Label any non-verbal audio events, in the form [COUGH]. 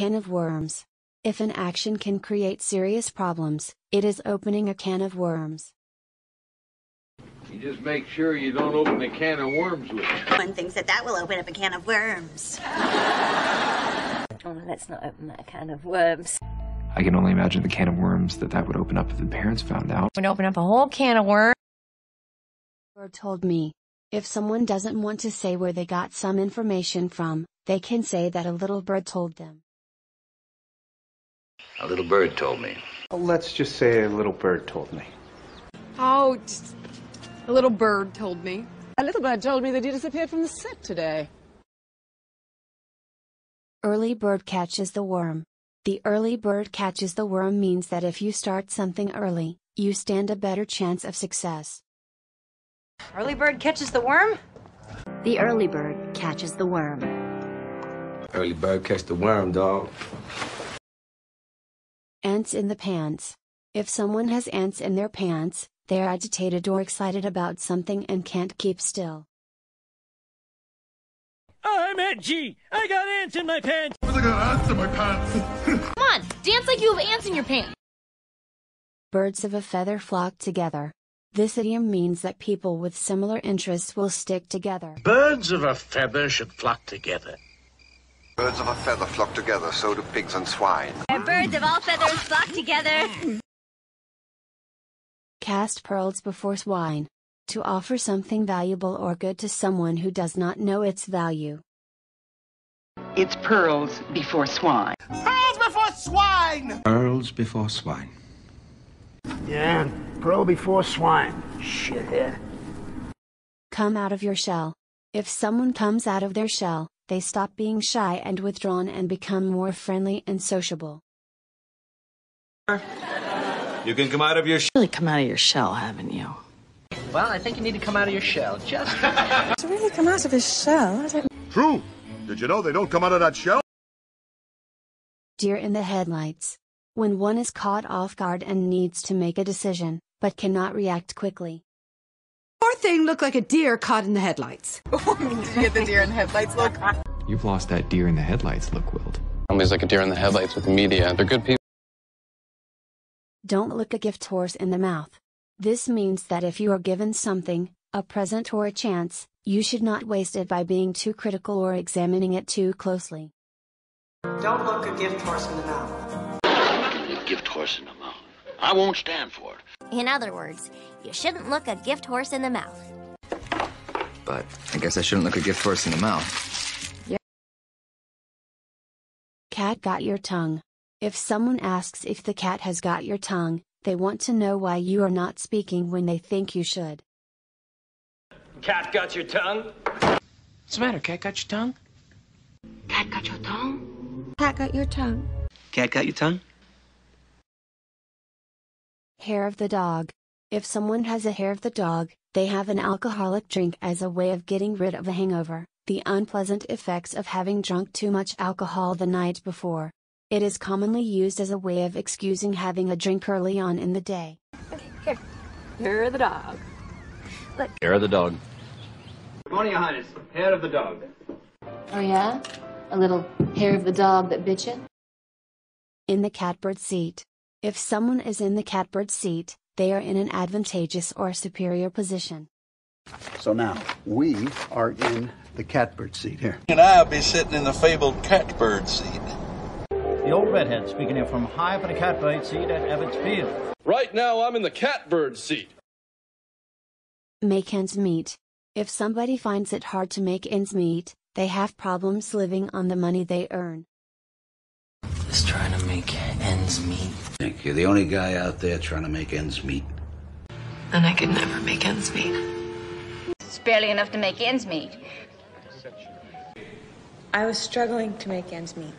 can of worms. If an action can create serious problems, it is opening a can of worms. You just make sure you don't open a can of worms with it. One thinks that that will open up a can of worms. Oh, let's not open that can of worms. I can only imagine the can of worms that that would open up if the parents found out. Would open up a whole can of worms. Bird told me. If someone doesn't want to say where they got some information from, they can say that a little bird told them. A little bird told me. Let's just say a little bird told me. Oh, just a little bird told me. A little bird told me that he disappeared from the set today. Early bird catches the worm. The early bird catches the worm means that if you start something early, you stand a better chance of success. Early bird catches the worm? The early bird catches the worm. Early bird catch the worm, dog. Ants in the pants. If someone has ants in their pants, they're agitated or excited about something and can't keep still. I'm edgy. I got ants in my pants. I got ants in my pants. [LAUGHS] Come on, dance like you have ants in your pants. Birds of a feather flock together. This idiom means that people with similar interests will stick together. Birds of a feather should flock together. Birds of a feather flock together, so do pigs and swine. Birds of all feathers flock together. Cast pearls before swine. To offer something valuable or good to someone who does not know its value. It's pearls before swine. Pearls before swine! Pearls before swine. Yeah, pearl before swine. Shithead. Come out of your shell. If someone comes out of their shell, they stop being shy and withdrawn and become more friendly and sociable. You can come out of your shell. Really come out of your shell, haven't you? Well, I think you need to come out of your shell. Just. [LAUGHS] to really come out of his shell? True. Did you know they don't come out of that shell? Deer in the headlights. When one is caught off guard and needs to make a decision, but cannot react quickly. Poor thing looked like a deer caught in the headlights. [LAUGHS] Did you get the deer in the headlights look? You've lost that deer in the headlights look, Wilt. Somebody's like a deer in the headlights with the media. They're good people. Don't look a gift horse in the mouth. This means that if you are given something, a present or a chance, you should not waste it by being too critical or examining it too closely. Don't look a gift horse in the mouth. A gift horse in the mouth. I won't stand for it. In other words, you shouldn't look a gift horse in the mouth. But I guess I shouldn't look a gift horse in the mouth. Yeah. Cat got your tongue. If someone asks if the cat has got your tongue, they want to know why you are not speaking when they think you should. Cat got your tongue? What's the matter? Cat got your tongue? Cat got your tongue? Cat got your tongue? Cat got your tongue? Hair of the dog. If someone has a hair of the dog, they have an alcoholic drink as a way of getting rid of a hangover, the unpleasant effects of having drunk too much alcohol the night before. It is commonly used as a way of excusing having a drink early on in the day. Here. Hair of the dog. Look. Hair of the dog. Good morning, Your Highness. Hair of the dog. Oh, yeah? A little hair of the dog that bit you? In the catbird seat. If someone is in the catbird seat, they are in an advantageous or superior position. So now, we are in the catbird seat here. And I'll be sitting in the fabled catbird seat. The old redhead speaking here from high up in the catbird seat at Ebbets Field. Right now, I'm in the catbird seat. Make ends meet. If somebody finds it hard to make ends meet, they have problems living on the money they earn. Just trying to make ends meet. Think you're the only guy out there trying to make ends meet. And I could never make ends meet. It's barely enough to make ends meet. I was struggling to make ends meet.